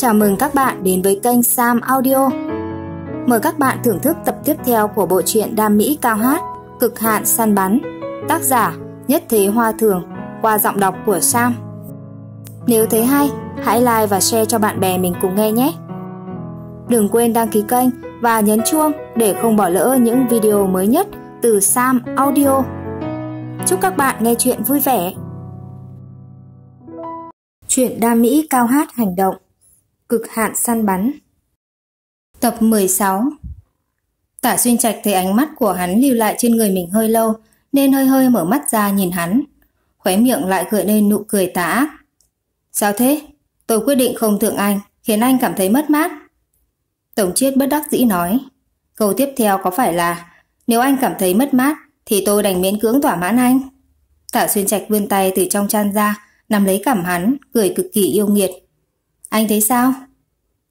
Chào mừng các bạn đến với kênh Sam Audio. Mời các bạn thưởng thức tập tiếp theo của bộ truyện Đam Mỹ Cao Hát, Cực hạn săn bắn. Tác giả Nhất Thế Hoa Thường qua giọng đọc của Sam. Nếu thấy hay, hãy like và share cho bạn bè mình cùng nghe nhé. Đừng quên đăng ký kênh và nhấn chuông để không bỏ lỡ những video mới nhất từ Sam Audio. Chúc các bạn nghe chuyện vui vẻ. Chuyện đam mỹ cao hát hành động Cực hạn săn bắn Tập 16 Tả xuyên trạch thấy ánh mắt của hắn lưu lại trên người mình hơi lâu nên hơi hơi mở mắt ra nhìn hắn. Khóe miệng lại gợi lên nụ cười tà ác. Sao thế? Tôi quyết định không thượng anh, khiến anh cảm thấy mất mát. Tổng chiết bất đắc dĩ nói. Câu tiếp theo có phải là nếu anh cảm thấy mất mát thì tôi đành miễn cưỡng thỏa mãn anh. Tả xuyên trạch vươn tay từ trong chăn ra nắm lấy cảm hắn, cười cực kỳ yêu nghiệt. Anh thấy sao?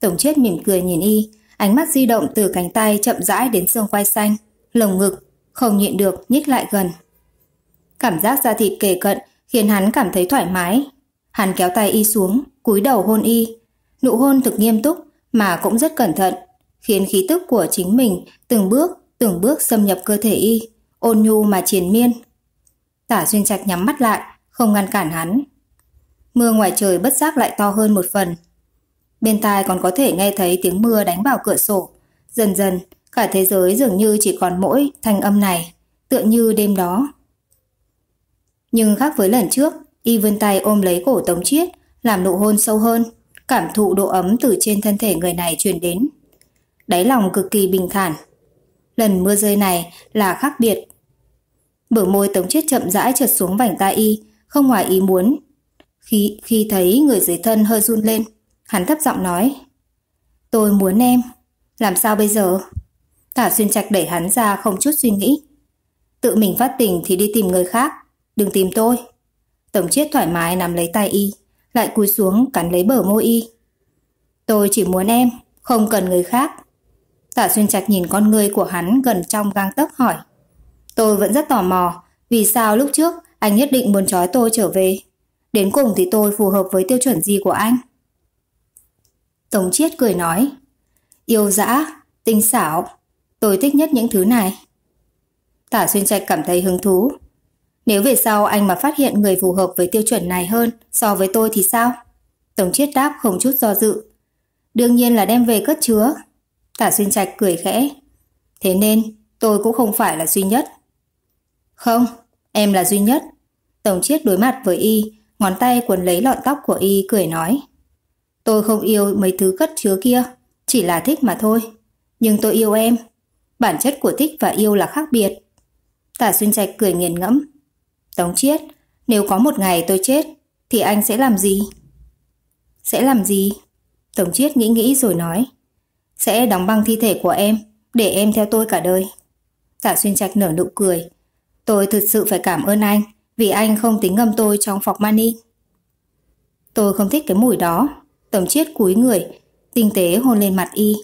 Tổng chết mỉm cười nhìn y, ánh mắt di động từ cánh tay chậm rãi đến xương quai xanh, lồng ngực, không nhịn được nhích lại gần. Cảm giác da thịt kề cận khiến hắn cảm thấy thoải mái. Hắn kéo tay y xuống, cúi đầu hôn y. Nụ hôn thực nghiêm túc mà cũng rất cẩn thận, khiến khí tức của chính mình từng bước, từng bước xâm nhập cơ thể y, ôn nhu mà triền miên. Tả Duyên Trạch nhắm mắt lại, không ngăn cản hắn, Mưa ngoài trời bất giác lại to hơn một phần. Bên tai còn có thể nghe thấy tiếng mưa đánh vào cửa sổ. Dần dần, cả thế giới dường như chỉ còn mỗi thanh âm này, tựa như đêm đó. Nhưng khác với lần trước, y vươn tay ôm lấy cổ Tống Chiết, làm nụ hôn sâu hơn, cảm thụ độ ấm từ trên thân thể người này truyền đến. Đáy lòng cực kỳ bình thản. Lần mưa rơi này là khác biệt. Bở môi Tống Chiết chậm rãi trượt xuống vành tai y, không ngoài ý muốn, khi, khi thấy người dưới thân hơi run lên, hắn thấp giọng nói Tôi muốn em, làm sao bây giờ? Tả xuyên trạch đẩy hắn ra không chút suy nghĩ. Tự mình phát tình thì đi tìm người khác, đừng tìm tôi. Tổng chiết thoải mái nắm lấy tay y, lại cúi xuống cắn lấy bờ môi y. Tôi chỉ muốn em, không cần người khác. Tả xuyên trạch nhìn con người của hắn gần trong gang tấc hỏi. Tôi vẫn rất tò mò, vì sao lúc trước anh nhất định muốn trói tôi trở về. Đến cùng thì tôi phù hợp với tiêu chuẩn gì của anh? Tổng chiết cười nói Yêu dã, tinh xảo Tôi thích nhất những thứ này. Tả xuyên trạch cảm thấy hứng thú Nếu về sau anh mà phát hiện người phù hợp với tiêu chuẩn này hơn so với tôi thì sao? Tổng chiết đáp không chút do dự Đương nhiên là đem về cất chứa. Tả xuyên trạch cười khẽ Thế nên tôi cũng không phải là duy nhất. Không, em là duy nhất. Tổng chiết đối mặt với y Ngón tay quấn lấy lọn tóc của y cười nói Tôi không yêu mấy thứ cất chứa kia, Chỉ là thích mà thôi. Nhưng tôi yêu em. Bản chất của thích và yêu là khác biệt. Tả xuyên trạch cười nghiền ngẫm. Tống chiết, Nếu có một ngày tôi chết, Thì anh sẽ làm gì? Sẽ làm gì? Tống chiết nghĩ nghĩ rồi nói. Sẽ đóng băng thi thể của em, Để em theo tôi cả đời. Tả xuyên trạch nở nụ cười. Tôi thực sự phải cảm ơn anh, vì anh không tính ngâm tôi trong phọc mani. Tôi không thích cái mùi đó. Tổng chiết cúi người, tinh tế hôn lên mặt y.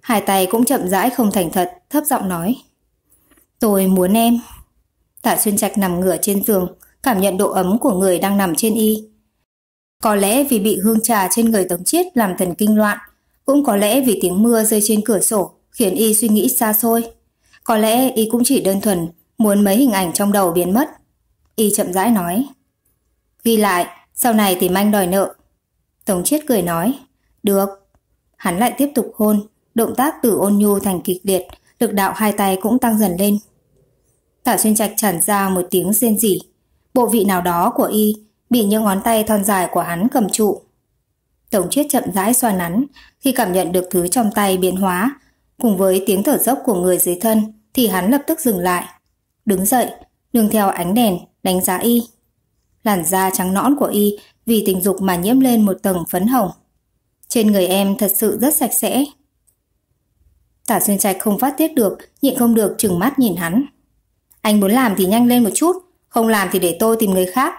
Hai tay cũng chậm rãi không thành thật, thấp giọng nói. Tôi muốn em. Tả xuyên trạch nằm ngửa trên giường, cảm nhận độ ấm của người đang nằm trên y. Có lẽ vì bị hương trà trên người Tống Chiết làm thần kinh loạn, cũng có lẽ vì tiếng mưa rơi trên cửa sổ khiến y suy nghĩ xa xôi. Có lẽ y cũng chỉ đơn thuần muốn mấy hình ảnh trong đầu biến mất. Y chậm rãi nói. Ghi lại, sau này tìm anh đòi nợ. Tống Chiết cười nói. Được. Hắn lại tiếp tục hôn, động tác từ ôn nhu thành kịch liệt, lực đạo hai tay cũng tăng dần lên. Tả xuyên trạch tràn ra một tiếng rên rỉ. Bộ vị nào đó của y bị những ngón tay thon dài của hắn cầm trụ. Tổng chiết chậm rãi xoa nắn, khi cảm nhận được thứ trong tay biến hóa, cùng với tiếng thở dốc của người dưới thân, thì hắn lập tức dừng lại. Đứng dậy, nương theo ánh đèn, đánh giá y. Làn da trắng nõn của y vì tình dục mà nhiễm lên một tầng phấn hồng. Trên người em thật sự rất sạch sẽ. Tả xuyên trạch không phát tiết được, nhịn không được chừng mắt nhìn hắn. Anh muốn làm thì nhanh lên một chút, không làm thì để tôi tìm người khác.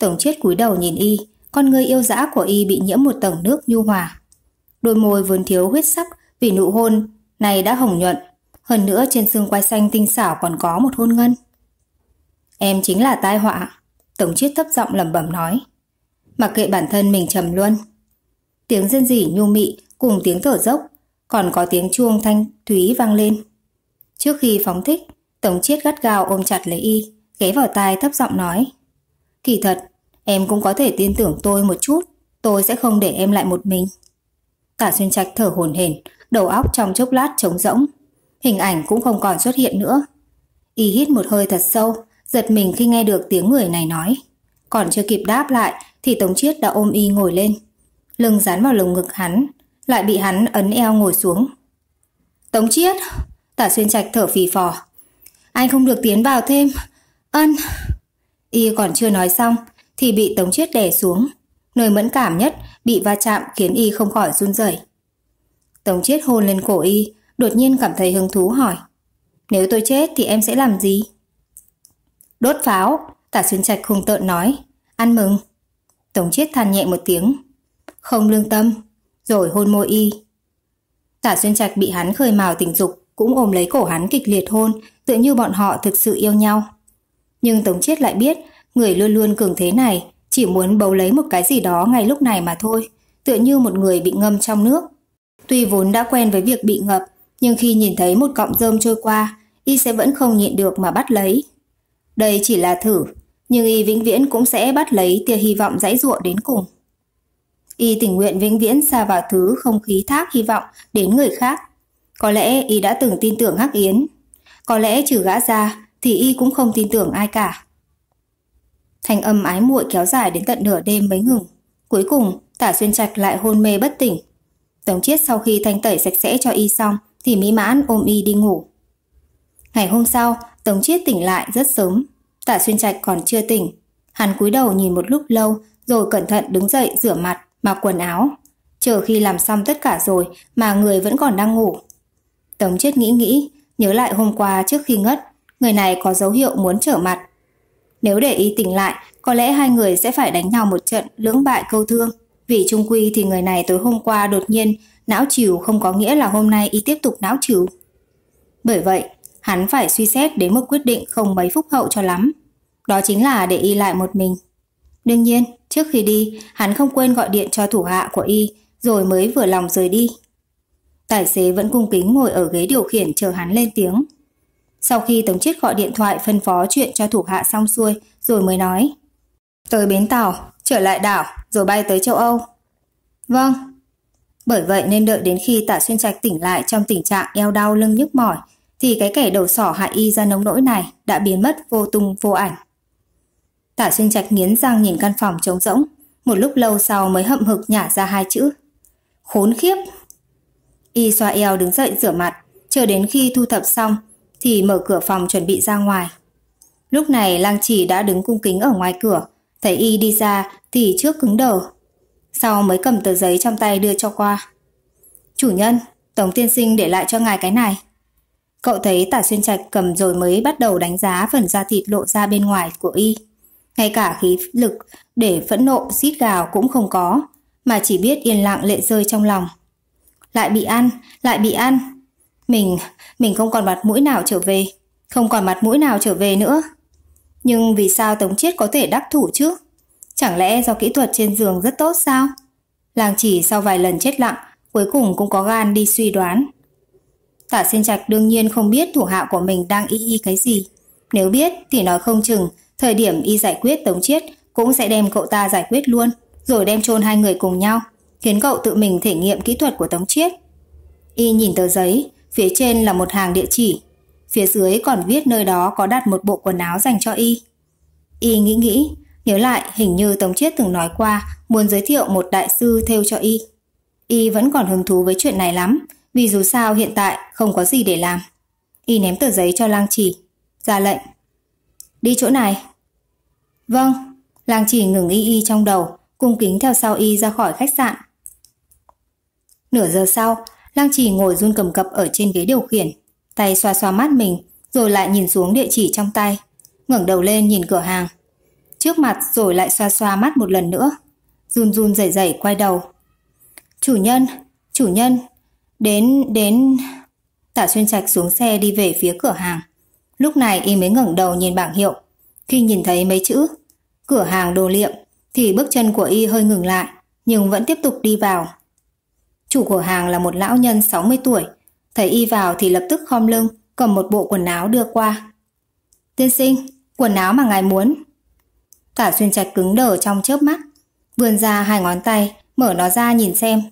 Tổng chết cúi đầu nhìn y, con người yêu dã của y bị nhiễm một tầng nước nhu hòa. Đôi môi vốn thiếu huyết sắc vì nụ hôn này đã hồng nhuận, hơn nữa trên xương quai xanh tinh xảo còn có một hôn ngân. Em chính là tai họa. Tổng chiết thấp giọng lẩm bẩm nói. Mặc kệ bản thân mình trầm luôn. tiếng dân rỉ nhu mị cùng tiếng thở dốc, còn có tiếng chuông thanh thúy vang lên. Trước khi phóng thích, Tống Chiết gắt gao ôm chặt lấy y, ghé vào tai thấp giọng nói. Kỳ thật, em cũng có thể tin tưởng tôi một chút, tôi sẽ không để em lại một mình. Tả xuyên trạch thở hổn hển, đầu óc trong chốc lát trống rỗng. Hình ảnh cũng không còn xuất hiện nữa. Y hít một hơi thật sâu, giật mình khi nghe được tiếng người này nói. Còn chưa kịp đáp lại thì Tống Chiết đã ôm Y ngồi lên. Lưng dán vào lồng ngực hắn, lại bị hắn ấn eo ngồi xuống. Tống Chiết! Tả xuyên trạch thở phì phò. Anh không được tiến vào thêm. Ân! Y còn chưa nói xong thì bị Tống Chiết đè xuống. Nơi mẫn cảm nhất bị va chạm khiến Y không khỏi run rẩy. Tống Chiết hôn lên cổ Y, đột nhiên cảm thấy hứng thú hỏi. Nếu tôi chết thì em sẽ làm gì? Đốt pháo, tả xuyên trạch khùng tợn nói. Ăn mừng. Tống Chiết than nhẹ một tiếng. Không lương tâm. Rồi hôn môi Y. Tả xuyên trạch bị hắn khơi mào tình dục, cũng ôm lấy cổ hắn kịch liệt hôn, tựa như bọn họ thực sự yêu nhau. Nhưng Tống Chiết lại biết, người luôn luôn cường thế này chỉ muốn bấu lấy một cái gì đó ngay lúc này mà thôi, tựa như một người bị ngâm trong nước. Tuy vốn đã quen với việc bị ngập, nhưng khi nhìn thấy một cọng rơm trôi qua, y sẽ vẫn không nhịn được mà bắt lấy. Đây chỉ là thử, nhưng y vĩnh viễn cũng sẽ bắt lấy tia hy vọng dãy ruộng đến cùng. Y tình nguyện vĩnh viễn xa vào thứ không khí thác hy vọng đến người khác. Có lẽ y đã từng tin tưởng Hắc Yến. Có lẽ trừ gã ra thì y cũng không tin tưởng ai cả. thành âm ái muội kéo dài đến tận nửa đêm mới ngừng. Cuối cùng, Tả Xuyên Trạch lại hôn mê bất tỉnh. Tống Chiết sau khi thanh tẩy sạch sẽ cho y xong thì mỹ mãn ôm y đi ngủ. Ngày hôm sau, Tống Chiết tỉnh lại rất sớm. Tạ Xuyên Trạch còn chưa tỉnh. Hắn cúi đầu nhìn một lúc lâu rồi cẩn thận đứng dậy rửa mặt, mặc quần áo. Chờ khi làm xong tất cả rồi mà người vẫn còn đang ngủ. Tống chết nghĩ nghĩ, nhớ lại hôm qua trước khi ngất, người này có dấu hiệu muốn trở mặt nếu để y tỉnh lại, có lẽ hai người sẽ phải đánh nhau một trận lưỡng bại câu thương. Vì trung quy thì người này tối hôm qua đột nhiên não chịu không có nghĩa là hôm nay y tiếp tục não chịu. Bởi vậy, hắn phải suy xét đến một quyết định không mấy phúc hậu cho lắm. Đó chính là để y lại một mình. Đương nhiên, trước khi đi, hắn không quên gọi điện cho thủ hạ của y, rồi mới vừa lòng rời đi. Tài xế vẫn cung kính ngồi ở ghế điều khiển chờ hắn lên tiếng. Sau khi Tống Chiết gọi điện thoại phân phó chuyện cho thủ hạ xong xuôi, rồi mới nói. Tới bến tàu, trở lại đảo, rồi bay tới châu Âu. Vâng. Bởi vậy nên đợi đến khi Tả Xuyên Trạch tỉnh lại trong tình trạng eo đau lưng nhức mỏi, thì cái kẻ đầu sỏ hại y ra nông nỗi này đã biến mất vô tung vô ảnh. Tả Xuyên Trạch nghiến răng nhìn căn phòng trống rỗng, một lúc lâu sau mới hậm hực nhả ra hai chữ. Khốn khiếp! Y xoa eo đứng dậy rửa mặt, chờ đến khi thu thập xong thì mở cửa phòng chuẩn bị ra ngoài. Lúc này lang chỉ đã đứng cung kính ở ngoài cửa, thấy y đi ra thì trước cứng đờ. Sau mới cầm tờ giấy trong tay đưa cho qua. Chủ nhân, Tổng tiên sinh để lại cho ngài cái này. Cậu thấy tả xuyên trạch cầm rồi mới bắt đầu đánh giá phần da thịt lộ ra bên ngoài của y. Ngay cả khí lực để phẫn nộ xít gào cũng không có, mà chỉ biết yên lặng lệ rơi trong lòng. Lại bị ăn, lại bị ăn, mình, mình không còn mặt mũi nào trở về, không còn mặt mũi nào trở về nữa. Nhưng vì sao Tống Chiết có thể đắc thủ chứ? Chẳng lẽ do kỹ thuật trên giường rất tốt sao? Làng chỉ sau vài lần chết lặng, cuối cùng cũng có gan đi suy đoán. Tả xin trạch đương nhiên không biết thủ hạ của mình đang y y cái gì. Nếu biết thì nói không chừng, thời điểm y giải quyết Tống Chiết cũng sẽ đem cậu ta giải quyết luôn, rồi đem chôn hai người cùng nhau, khiến cậu tự mình thể nghiệm kỹ thuật của Tống Chiết. Y nhìn tờ giấy, Phía trên là một hàng địa chỉ, phía dưới còn viết nơi đó có đặt một bộ quần áo dành cho y. Y nghĩ nghĩ, nhớ lại hình như Tống Chiết từng nói qua muốn giới thiệu một đại sư theo cho y. Y vẫn còn hứng thú với chuyện này lắm, vì dù sao hiện tại không có gì để làm. Y ném tờ giấy cho lang chỉ, ra lệnh. Đi chỗ này. Vâng, lang chỉ ngừng y y trong đầu, cung kính theo sau y ra khỏi khách sạn. Nửa giờ sau, Lang Chỉ ngồi run cầm cập ở trên ghế điều khiển, tay xoa xoa mắt mình, rồi lại nhìn xuống địa chỉ trong tay, ngẩng đầu lên nhìn cửa hàng. Trước mặt rồi lại xoa xoa mắt một lần nữa, run run rẩy rẩy quay đầu. "Chủ nhân, chủ nhân, đến đến..." Tả Xuyên Trạch xuống xe đi về phía cửa hàng. Lúc này y mới ngẩng đầu nhìn bảng hiệu, khi nhìn thấy mấy chữ cửa hàng đồ liệm thì bước chân của y hơi ngừng lại, nhưng vẫn tiếp tục đi vào. Chủ cửa hàng là một lão nhân 60 tuổi, thấy y vào thì lập tức khom lưng, cầm một bộ quần áo đưa qua. Tiên sinh, quần áo mà ngài muốn. Tả xuyên trạch cứng đờ trong chớp mắt, vươn ra hai ngón tay, mở nó ra nhìn xem.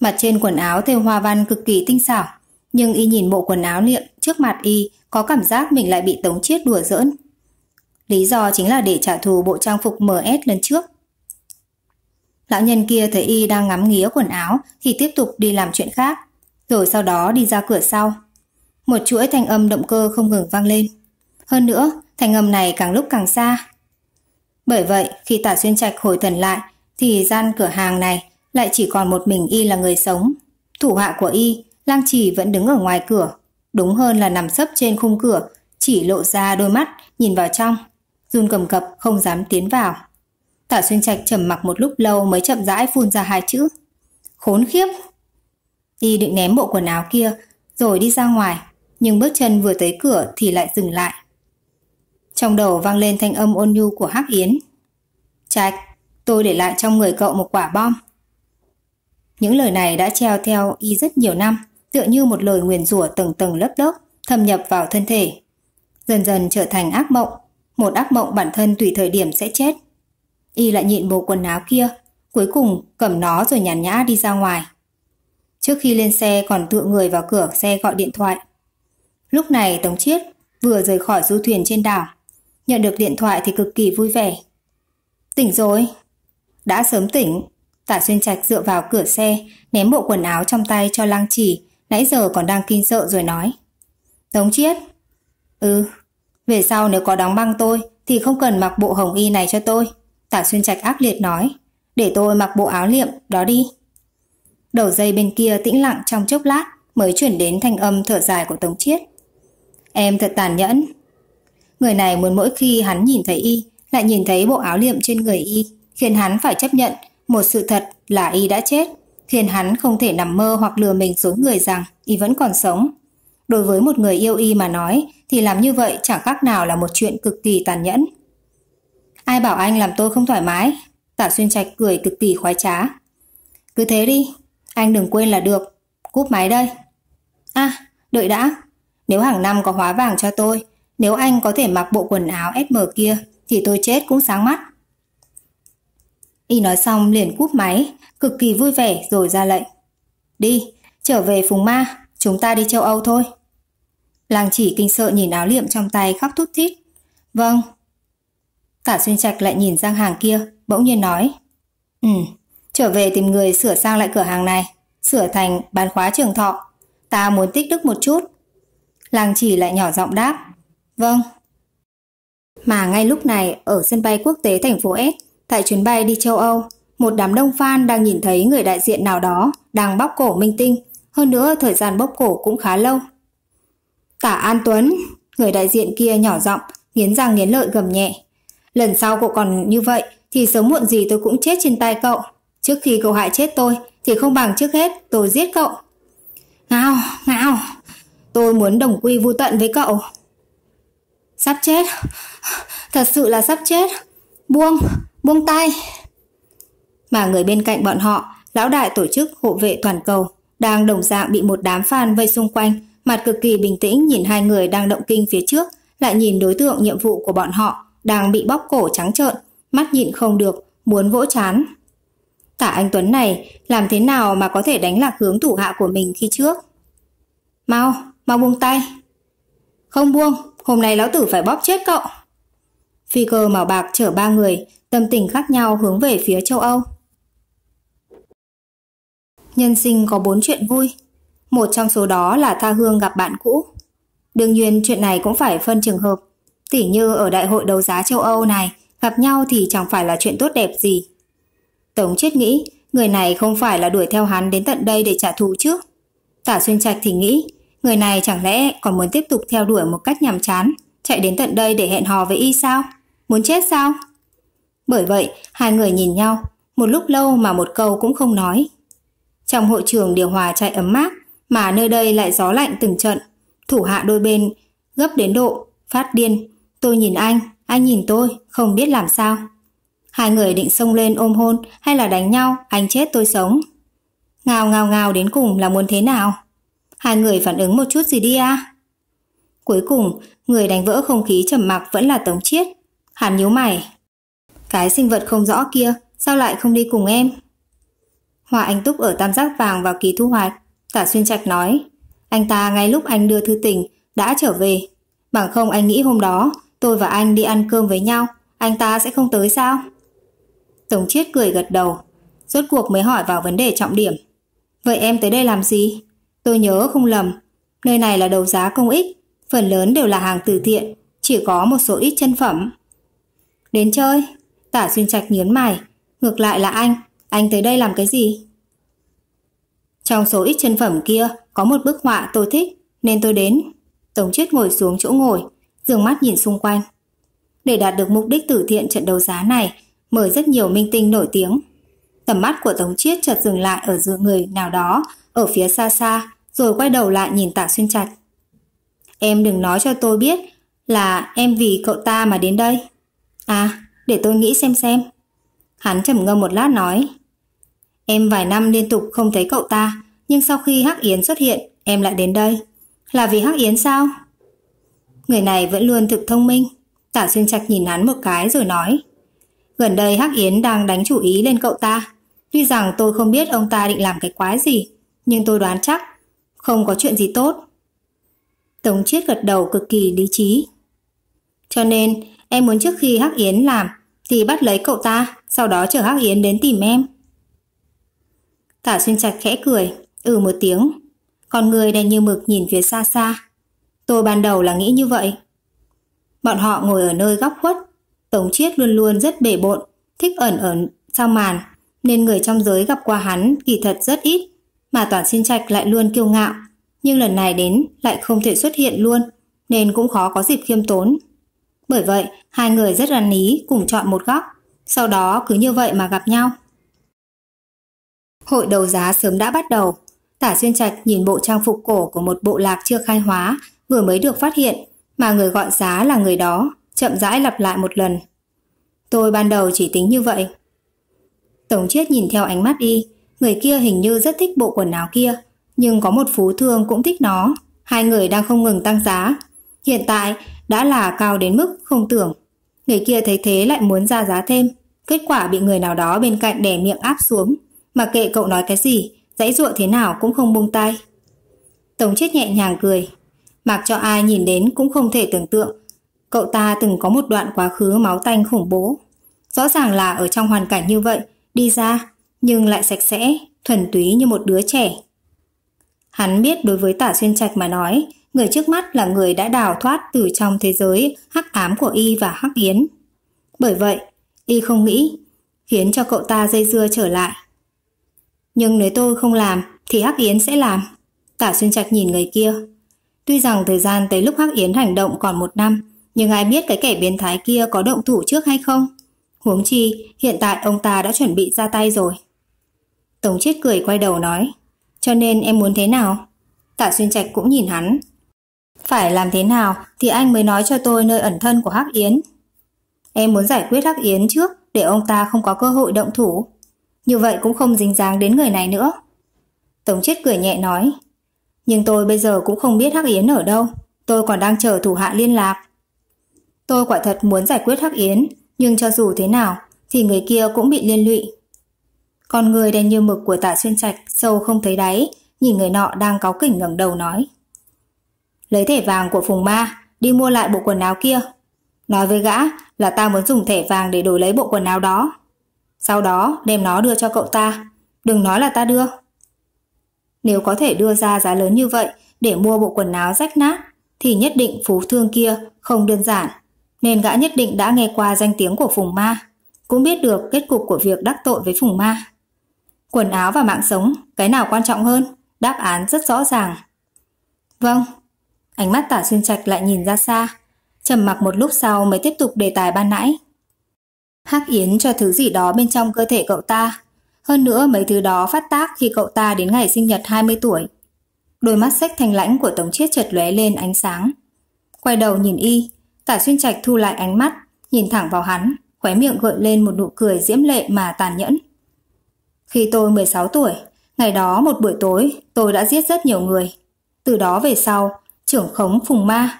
Mặt trên quần áo thêu hoa văn cực kỳ tinh xảo, nhưng y nhìn bộ quần áo liệm trước mặt y có cảm giác mình lại bị Tống Chiết đùa giỡn. Lý do chính là để trả thù bộ trang phục MS lần trước. Lão nhân kia thấy y đang ngắm nghía quần áo thì tiếp tục đi làm chuyện khác, rồi sau đó đi ra cửa sau. Một chuỗi thanh âm động cơ không ngừng vang lên. Hơn nữa, thanh âm này càng lúc càng xa. Bởi vậy, khi Tả Xuyên Trạch hồi thần lại, thì gian cửa hàng này lại chỉ còn một mình y là người sống. Thủ hạ của y, Lang Trì vẫn đứng ở ngoài cửa, đúng hơn là nằm sấp trên khung cửa, chỉ lộ ra đôi mắt nhìn vào trong, run cầm cập không dám tiến vào. Tả Xuyên Trạch trầm mặc một lúc lâu mới chậm rãi phun ra hai chữ. Khốn khiếp! Y định ném bộ quần áo kia, rồi đi ra ngoài, nhưng bước chân vừa tới cửa thì lại dừng lại. Trong đầu vang lên thanh âm ôn nhu của Hắc Yến. Trạch, tôi để lại trong người cậu một quả bom. Những lời này đã treo theo y rất nhiều năm, tựa như một lời nguyền rủa từng tầng lớp lớp, thâm nhập vào thân thể. Dần dần trở thành ác mộng, một ác mộng bản thân tùy thời điểm sẽ chết. Y lại nhịn bộ quần áo kia, cuối cùng cầm nó rồi nhàn nhã đi ra ngoài. Trước khi lên xe còn tựa người vào cửa xe gọi điện thoại. Lúc này Tống Chiết vừa rời khỏi du thuyền trên đảo. Nhận được điện thoại thì cực kỳ vui vẻ. Tỉnh rồi. Đã sớm tỉnh. Tả xuyên trạch dựa vào cửa xe, ném bộ quần áo trong tay cho lăng chỉ, nãy giờ còn đang kinh sợ rồi nói. Tống Chiết. Ừ, về sau nếu có đóng băng tôi thì không cần mặc bộ hồng y này cho tôi. Tả xuyên trạch ác liệt nói. Để tôi mặc bộ áo liệm, đó đi. Đầu dây bên kia tĩnh lặng trong chốc lát mới chuyển đến thanh âm thở dài của Tống Chiết. Em thật tàn nhẫn. Người này muốn mỗi khi hắn nhìn thấy y, lại nhìn thấy bộ áo liệm trên người y, khiến hắn phải chấp nhận một sự thật là y đã chết, khiến hắn không thể nằm mơ hoặc lừa mình dối người rằng y vẫn còn sống. Đối với một người yêu y mà nói, thì làm như vậy chẳng khác nào là một chuyện cực kỳ tàn nhẫn. Ai bảo anh làm tôi không thoải mái? Tả xuyên trạch cười cực kỳ khoái trá. Cứ thế đi, anh đừng quên là được. Cúp máy đây. À, đợi đã. Nếu hàng năm có hóa vàng cho tôi, nếu anh có thể mặc bộ quần áo SM kia, thì tôi chết cũng sáng mắt. Y nói xong liền cúp máy, cực kỳ vui vẻ rồi ra lệnh. Đi, trở về Phùng Ma, chúng ta đi châu Âu thôi. Làng chỉ kinh sợ nhìn áo liệm trong tay khóc thút thít. Vâng. Cả xuyên trạch lại nhìn sang hàng kia, bỗng nhiên nói. Ừ, trở về tìm người sửa sang lại cửa hàng này, sửa thành bán khóa trường thọ. Ta muốn tích đức một chút. Làng chỉ lại nhỏ giọng đáp. Vâng. Mà ngay lúc này, ở sân bay quốc tế thành phố S, tại chuyến bay đi châu Âu, một đám đông fan đang nhìn thấy người đại diện nào đó đang bóc cổ minh tinh. Hơn nữa, thời gian bóc cổ cũng khá lâu. Tả An Tuấn, người đại diện kia nhỏ giọng, nghiến răng nghiến lợi gầm nhẹ. Lần sau cậu còn như vậy, thì sớm muộn gì tôi cũng chết trên tay cậu. Trước khi cậu hại chết tôi, thì không bằng trước hết tôi giết cậu. Ngao, ngao, tôi muốn đồng quy vu tận với cậu. Sắp chết, thật sự là sắp chết. Buông, buông tay. Mà người bên cạnh bọn họ, lão đại tổ chức hộ vệ toàn cầu, đang đồng dạng bị một đám fan vây xung quanh, mặt cực kỳ bình tĩnh nhìn hai người đang động kinh phía trước, lại nhìn đối tượng nhiệm vụ của bọn họ đang bị bóc cổ trắng trợn, mắt nhịn không được, muốn vỗ chán. Tả anh Tuấn này làm thế nào mà có thể đánh lạc hướng thủ hạ của mình khi trước? Mau, mau buông tay. Không buông, hôm nay lão tử phải bóp chết cậu. Phi cơ màu bạc chở ba người, tâm tình khác nhau hướng về phía châu Âu. Nhân sinh có bốn chuyện vui. Một trong số đó là tha hương gặp bạn cũ. Đương nhiên chuyện này cũng phải phân trường hợp. Tỉ như ở đại hội đấu giá châu Âu này, gặp nhau thì chẳng phải là chuyện tốt đẹp gì. Tống chết nghĩ, người này không phải là đuổi theo hắn đến tận đây để trả thù chứ. Tả xuyên trạch thì nghĩ, người này chẳng lẽ còn muốn tiếp tục theo đuổi một cách nhàm chán, chạy đến tận đây để hẹn hò với y sao? Muốn chết sao? Bởi vậy, hai người nhìn nhau, một lúc lâu mà một câu cũng không nói. Trong hội trường điều hòa chạy ấm mát, mà nơi đây lại gió lạnh từng trận. Thủ hạ đôi bên gấp đến độ, phát điên. Tôi nhìn anh, anh nhìn tôi, không biết làm sao. Hai người định xông lên ôm hôn hay là đánh nhau, anh chết tôi sống. Ngào ngào ngào đến cùng là muốn thế nào? Hai người phản ứng một chút gì đi à? Cuối cùng, người đánh vỡ không khí trầm mặc vẫn là Tống Chiết. Hàn nhíu mày. Cái sinh vật không rõ kia, sao lại không đi cùng em? Hòa Anh Túc ở tam giác vàng vào kỳ thu hoạch. Tả Xuyên Trạch nói, anh ta ngay lúc anh đưa thư tình đã trở về. Bằng không anh nghĩ hôm đó tôi và anh đi ăn cơm với nhau, anh ta sẽ không tới sao? Tống Chiết cười gật đầu, rốt cuộc mới hỏi vào vấn đề trọng điểm. Vậy em tới đây làm gì? Tôi nhớ không lầm, nơi này là đấu giá công ích, phần lớn đều là hàng từ thiện, chỉ có một số ít chân phẩm. Đến chơi, tả xuyên trạch nhớn mày, ngược lại là anh, anh tới đây làm cái gì? Trong số ít chân phẩm kia có một bức họa tôi thích, nên tôi đến. Tống Chiết ngồi xuống chỗ ngồi, dường mắt nhìn xung quanh. Để đạt được mục đích từ thiện trận đấu giá này, mời rất nhiều minh tinh nổi tiếng. Tầm mắt của Tống Chiết chợt dừng lại ở giữa người nào đó, ở phía xa xa, rồi quay đầu lại nhìn Tạ Xuyên Trạch. Em đừng nói cho tôi biết là em vì cậu ta mà đến đây. À, để tôi nghĩ xem xem. Hắn trầm ngâm một lát nói. Em vài năm liên tục không thấy cậu ta, nhưng sau khi Hắc Yến xuất hiện, em lại đến đây. Là vì Hắc Yến sao? Người này vẫn luôn thực thông minh. Tả Xuyên Trạch nhìn hắn một cái rồi nói. Gần đây Hắc Yến đang đánh chủ ý lên cậu ta. Tuy rằng tôi không biết ông ta định làm cái quái gì, nhưng tôi đoán chắc không có chuyện gì tốt. Tống Chiết gật đầu cực kỳ lý trí. Cho nên, em muốn trước khi Hắc Yến làm thì bắt lấy cậu ta, sau đó chờ Hắc Yến đến tìm em. Tả xuyên trạch khẽ cười, ừ một tiếng. Con người đen như mực nhìn phía xa xa. Tôi ban đầu là nghĩ như vậy. Bọn họ ngồi ở nơi góc khuất. Tống Chiết luôn luôn rất bể bộn, thích ẩn ở sau màn, nên người trong giới gặp qua hắn kỳ thật rất ít, mà Toàn Xin Trạch lại luôn kiêu ngạo. Nhưng lần này đến lại không thể xuất hiện luôn, nên cũng khó có dịp khiêm tốn. Bởi vậy, hai người rất rắn ý cùng chọn một góc, sau đó cứ như vậy mà gặp nhau. Hội đấu giá sớm đã bắt đầu. Tả Xuyên Trạch nhìn bộ trang phục cổ của một bộ lạc chưa khai hóa, vừa mới được phát hiện, mà người gọi giá là người đó, chậm rãi lặp lại một lần. Tôi ban đầu chỉ tính như vậy. Tổng chết nhìn theo ánh mắt đi, người kia hình như rất thích bộ quần áo kia, nhưng có một phú thương cũng thích nó. Hai người đang không ngừng tăng giá. Hiện tại đã là cao đến mức không tưởng. Người kia thấy thế lại muốn ra giá thêm, kết quả bị người nào đó bên cạnh đè miệng áp xuống. Mà kệ cậu nói cái gì, dãy ruộng thế nào cũng không buông tay. Tống chết nhẹ nhàng cười. Mặc cho ai nhìn đến cũng không thể tưởng tượng. Cậu ta từng có một đoạn quá khứ máu tanh khủng bố. Rõ ràng là ở trong hoàn cảnh như vậy, đi ra, nhưng lại sạch sẽ, thuần túy như một đứa trẻ. Hắn biết đối với tả xuyên trạch mà nói, người trước mắt là người đã đào thoát từ trong thế giới hắc ám của Y và Hắc Yến. Bởi vậy, Y không nghĩ, khiến cho cậu ta dây dưa trở lại. Nhưng nếu tôi không làm thì Hắc Yến sẽ làm. Tả xuyên trạch nhìn người kia. Tuy rằng thời gian tới lúc Hắc Yến hành động còn một năm, nhưng ai biết cái kẻ biến thái kia có động thủ trước hay không? Huống chi, hiện tại ông ta đã chuẩn bị ra tay rồi. Tống chết cười quay đầu nói, cho nên em muốn thế nào? Tạ Xuyên Trạch cũng nhìn hắn. Phải làm thế nào thì anh mới nói cho tôi nơi ẩn thân của Hắc Yến. Em muốn giải quyết Hắc Yến trước để ông ta không có cơ hội động thủ. Như vậy cũng không dính dáng đến người này nữa. Tống chết cười nhẹ nói. Nhưng tôi bây giờ cũng không biết Hắc Yến ở đâu. Tôi còn đang chờ thủ hạ liên lạc. Tôi quả thật muốn giải quyết Hắc Yến, nhưng cho dù thế nào thì người kia cũng bị liên lụy. Con người đen như mực của tả xuyên trạch sâu không thấy đáy, nhìn người nọ đang cáu kỉnh ngẩng đầu nói. Lấy thẻ vàng của Phùng Ma, đi mua lại bộ quần áo kia. Nói với gã là ta muốn dùng thẻ vàng để đổi lấy bộ quần áo đó. Sau đó đem nó đưa cho cậu ta. Đừng nói là ta đưa. Nếu có thể đưa ra giá lớn như vậy để mua bộ quần áo rách nát, thì nhất định phú thương kia không đơn giản. Nên gã nhất định đã nghe qua danh tiếng của Phùng Ma, cũng biết được kết cục của việc đắc tội với Phùng Ma. Quần áo và mạng sống, cái nào quan trọng hơn? Đáp án rất rõ ràng. Vâng. Ánh mắt tả xuyên trạch lại nhìn ra xa. trầm mặc một lúc sau mới tiếp tục đề tài ban nãy. Hắc Yến cho thứ gì đó bên trong cơ thể cậu ta. Hơn nữa mấy thứ đó phát tác khi cậu ta đến ngày sinh nhật 20 tuổi. Đôi mắt sách thanh lãnh của Tống Chiết chợt lóe lên ánh sáng. Quay đầu nhìn y, Tả Xuyên Trạch thu lại ánh mắt, nhìn thẳng vào hắn, khóe miệng gợi lên một nụ cười diễm lệ mà tàn nhẫn. Khi tôi 16 tuổi, Ngày đó một buổi tối, tôi đã giết rất nhiều người. Từ đó về sau, trưởng khống phùng ma.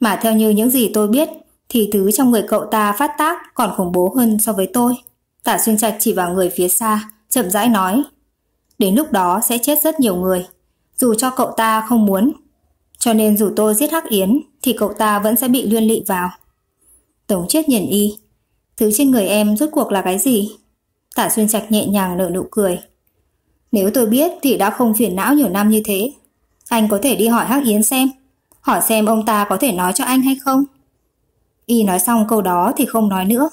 Mà theo như những gì tôi biết, thì thứ trong người cậu ta phát tác còn khủng bố hơn so với tôi. Tả xuyên trạch chỉ vào người phía xa, chậm rãi nói. Đến lúc đó sẽ chết rất nhiều người, dù cho cậu ta không muốn. Cho nên dù tôi giết Hắc Yến, thì cậu ta vẫn sẽ bị liên lụy vào. Tống chết nhìn y. Thứ trên người em rốt cuộc là cái gì? Tả xuyên trạch nhẹ nhàng nở nụ cười. Nếu tôi biết thì đã không phiền não nhiều năm như thế. Anh có thể đi hỏi Hắc Yến xem. Hỏi xem ông ta có thể nói cho anh hay không. Y nói xong câu đó thì không nói nữa.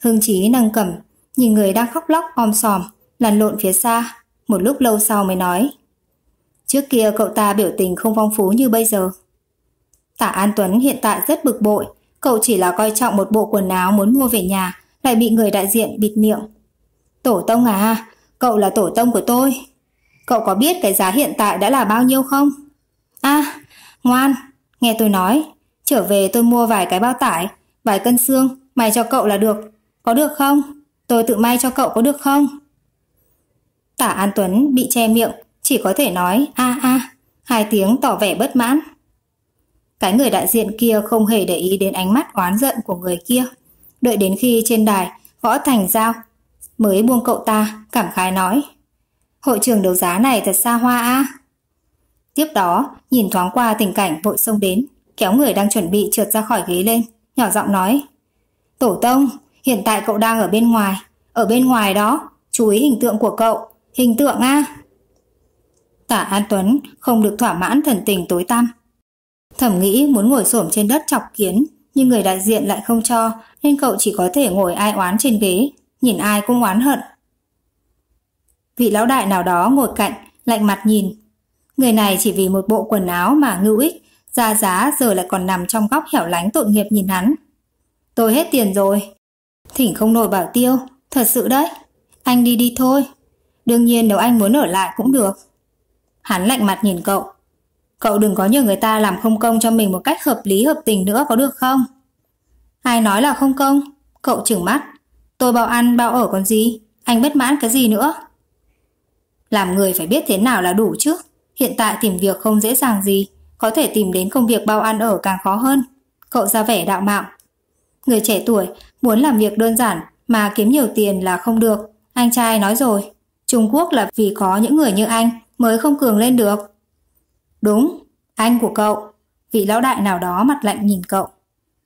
Hưng Chí nâng cầm, nhìn người đang khóc lóc om sòm, lăn lộn phía xa. Một lúc lâu sau mới nói. Trước kia cậu ta biểu tình không phong phú như bây giờ. Tả An Tuấn hiện tại rất bực bội, cậu chỉ là coi trọng một bộ quần áo muốn mua về nhà, lại bị người đại diện bịt miệng. Tổ tông à, cậu là tổ tông của tôi. Cậu có biết cái giá hiện tại đã là bao nhiêu không? À, ngoan, nghe tôi nói, trở về tôi mua vài cái bao tải, vài cân xương, mày cho cậu là được. Có được không? Tôi tự may cho cậu có được không? Tả An Tuấn bị che miệng, chỉ có thể nói a a, hai tiếng tỏ vẻ bất mãn. Cái người đại diện kia không hề để ý đến ánh mắt oán giận của người kia. Đợi đến khi trên đài võ thành giao mới buông cậu ta, cảm khái nói. Hội trường đấu giá này thật xa hoa a. Tiếp đó, nhìn thoáng qua tình cảnh vội xông đến, kéo người đang chuẩn bị trượt ra khỏi ghế lên, nhỏ giọng nói. Tổ tông, hiện tại cậu đang ở bên ngoài, ở bên ngoài đó, chú ý hình tượng của cậu, hình tượng a. Tả An Tuấn không được thỏa mãn thần tình tối tăm. Thẩm nghĩ muốn ngồi xổm trên đất chọc kiến, nhưng người đại diện lại không cho, nên cậu chỉ có thể ngồi ai oán trên ghế, nhìn ai cũng oán hận. Vị lão đại nào đó ngồi cạnh, lạnh mặt nhìn. Người này chỉ vì một bộ quần áo mà ngưu ích, ra giá giờ lại còn nằm trong góc hẻo lánh tội nghiệp nhìn hắn. Tôi hết tiền rồi. Thỉnh không nổi bảo tiêu, thật sự đấy. Anh đi đi thôi. Đương nhiên nếu anh muốn ở lại cũng được. Hắn lạnh mặt nhìn cậu. Cậu đừng có nhờ người ta làm không công cho mình một cách hợp lý hợp tình nữa có được không? Ai nói là không công? Cậu chừng mắt. Tôi bao ăn bao ở còn gì? Anh bất mãn cái gì nữa? Làm người phải biết thế nào là đủ chứ. Hiện tại tìm việc không dễ dàng gì. Có thể tìm đến công việc bao ăn ở càng khó hơn. Cậu ra vẻ đạo mạo. Người trẻ tuổi muốn làm việc đơn giản mà kiếm nhiều tiền là không được. Anh trai nói rồi. Trung Quốc là vì có những người như anh mới không cường lên được. Đúng, anh của cậu. Vị lão đại nào đó mặt lạnh nhìn cậu.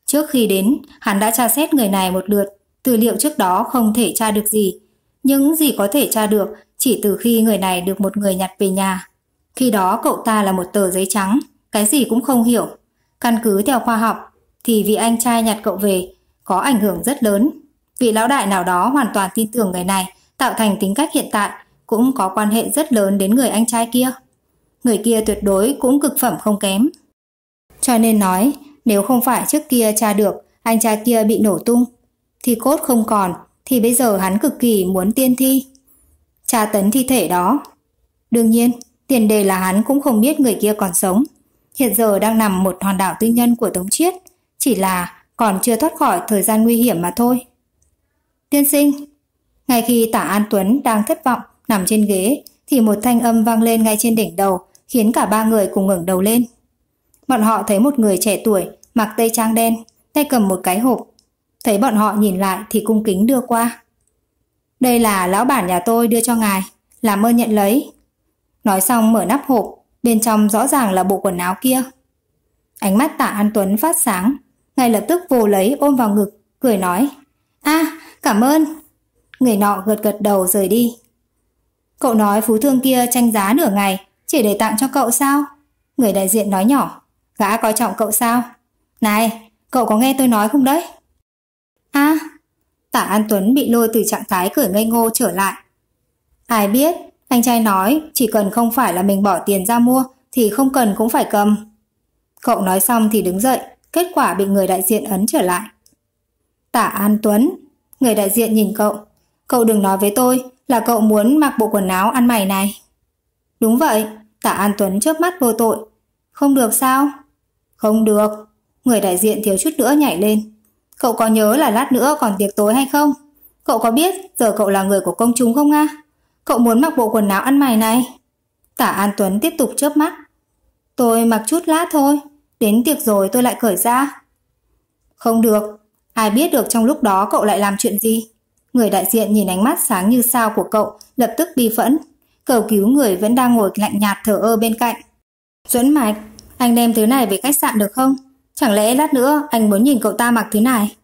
Trước khi đến, hắn đã tra xét người này một lượt. Tư liệu trước đó không thể tra được gì. Những gì có thể tra được chỉ từ khi người này được một người nhặt về nhà. Khi đó cậu ta là một tờ giấy trắng, cái gì cũng không hiểu. Căn cứ theo khoa học, thì vị anh trai nhặt cậu về có ảnh hưởng rất lớn. Vị lão đại nào đó hoàn toàn tin tưởng người này tạo thành tính cách hiện tại cũng có quan hệ rất lớn đến người anh trai kia. Người kia tuyệt đối cũng cực phẩm không kém. Cho nên nói, nếu không phải trước kia tra được anh trai kia bị nổ tung, thì cốt không còn, thì bây giờ hắn cực kỳ muốn tiên thi. Tra tấn thi thể đó. Đương nhiên, tiền đề là hắn cũng không biết người kia còn sống. Hiện giờ đang nằm một hòn đảo tư nhân của Tống Chiết, chỉ là còn chưa thoát khỏi thời gian nguy hiểm mà thôi. Tiên sinh, ngay khi tả An Tuấn đang thất vọng nằm trên ghế, thì một thanh âm vang lên ngay trên đỉnh đầu, khiến cả ba người cùng ngẩng đầu lên. Bọn họ thấy một người trẻ tuổi, mặc tây trang đen, tay cầm một cái hộp. Thấy bọn họ nhìn lại thì cung kính đưa qua. Đây là lão bản nhà tôi đưa cho ngài, làm ơn nhận lấy. Nói xong mở nắp hộp, bên trong rõ ràng là bộ quần áo kia. Ánh mắt tạ An Tuấn phát sáng, ngay lập tức vồ lấy ôm vào ngực, cười nói. a cảm ơn. Người nọ gật gật đầu rời đi. Cậu nói phú thương kia tranh giá nửa ngày, chỉ để tặng cho cậu sao? Người đại diện nói nhỏ, gã coi trọng cậu sao? Này, cậu có nghe tôi nói không đấy? a Tả An Tuấn bị lôi từ trạng thái cười ngây ngô trở lại. Ai biết, anh trai nói chỉ cần không phải là mình bỏ tiền ra mua thì không cần cũng phải cầm. Cậu nói xong thì đứng dậy, kết quả bị người đại diện ấn trở lại. Tả An Tuấn, người đại diện nhìn cậu. Cậu đừng nói với tôi là cậu muốn mặc bộ quần áo ăn mày này. Đúng vậy, Tả An Tuấn chớp mắt vô tội. Không được sao? Không được. Người đại diện thiếu chút nữa nhảy lên. Cậu có nhớ là lát nữa còn tiệc tối hay không? Cậu có biết giờ cậu là người của công chúng không a? Cậu muốn mặc bộ quần áo ăn mày này? Tả An Tuấn tiếp tục chớp mắt. Tôi mặc chút lát thôi, đến tiệc rồi tôi lại cởi ra. Không được, ai biết được trong lúc đó cậu lại làm chuyện gì. Người đại diện nhìn ánh mắt sáng như sao của cậu, lập tức bi phẫn. Cầu cứu người vẫn đang ngồi lạnh nhạt thở ơ bên cạnh. Duẫn Mạch, anh đem thứ này về khách sạn được không? Chẳng lẽ lát nữa anh muốn nhìn cậu ta mặc thứ này?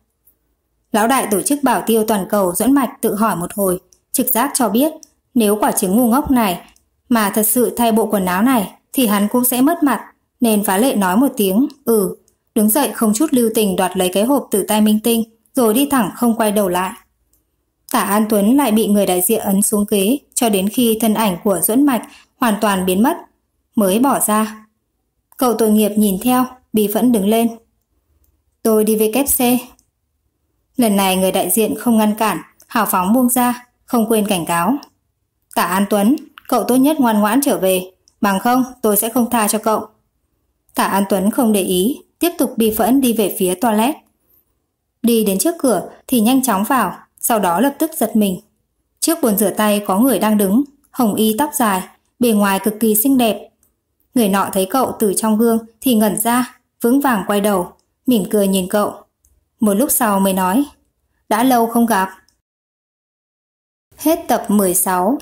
Lão đại tổ chức bảo tiêu toàn cầu Duẫn Mạch tự hỏi một hồi, trực giác cho biết nếu quả trứng ngu ngốc này mà thật sự thay bộ quần áo này thì hắn cũng sẽ mất mặt, nên phá lệ nói một tiếng, ừ, đứng dậy không chút lưu tình đoạt lấy cái hộp từ tay Minh Tinh, rồi đi thẳng không quay đầu lại. Tả An Tuấn lại bị người đại diện ấn xuống ghế cho đến khi thân ảnh của Duẫn Mạch hoàn toàn biến mất, mới bỏ ra. Cậu tội nghiệp nhìn theo, bị vẫn đứng lên. Tôi đi về kép xe. Lần này người đại diện không ngăn cản, hào phóng buông ra, không quên cảnh cáo. Tả An Tuấn, cậu tốt nhất ngoan ngoãn trở về, bằng không tôi sẽ không tha cho cậu. Tả An Tuấn không để ý, tiếp tục bi phẫn đi về phía toilet. Đi đến trước cửa thì nhanh chóng vào, sau đó lập tức giật mình. Trước bồn rửa tay có người đang đứng, hồng y tóc dài, bề ngoài cực kỳ xinh đẹp. Người nọ thấy cậu từ trong gương thì ngẩn ra, vững vàng quay đầu, mỉm cười nhìn cậu. Một lúc sau mới nói, đã lâu không gặp. Hết tập 16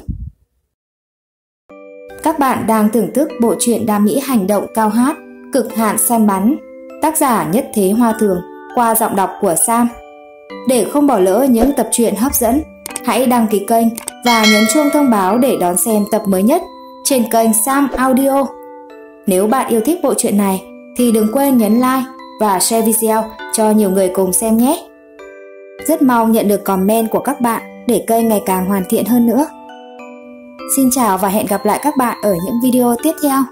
Các bạn đang thưởng thức bộ truyện đa mỹ hành động cao hát, cực hạn săn bắn, tác giả nhất thế hoa thường, qua giọng đọc của Sam. Để không bỏ lỡ những tập truyện hấp dẫn, hãy đăng ký kênh và nhấn chuông thông báo để đón xem tập mới nhất trên kênh Sam Audio. Nếu bạn yêu thích bộ truyện này thì đừng quên nhấn like và share video cho nhiều người cùng xem nhé. Rất mong nhận được comment của các bạn để kênh ngày càng hoàn thiện hơn nữa. Xin chào và hẹn gặp lại các bạn ở những video tiếp theo.